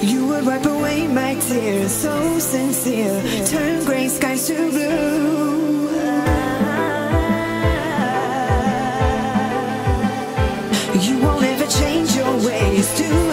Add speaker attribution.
Speaker 1: You would wipe away my tears, so sincere. Turn gray skies to blue. You won't ever change your ways, do